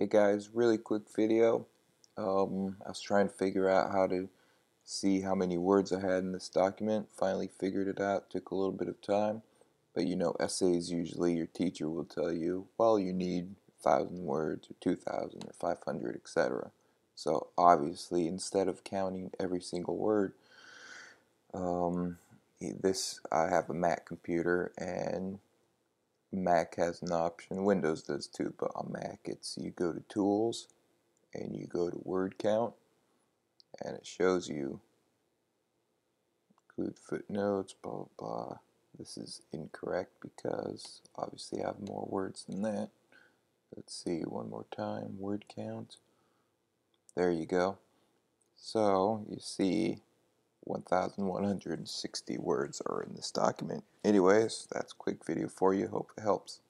Hey guys, really quick video. Um, I was trying to figure out how to see how many words I had in this document. Finally figured it out. Took a little bit of time. But you know, essays usually your teacher will tell you, well, you need 1,000 words or 2,000 or 500, etc. So obviously, instead of counting every single word, um, this I have a Mac computer and Mac has an option, Windows does too, but on Mac it's you go to Tools and you go to Word Count and it shows you include footnotes, blah blah blah. This is incorrect because obviously I have more words than that. Let's see one more time, word count. There you go. So you see 1,160 words are in this document. Anyways, that's a quick video for you. Hope it helps.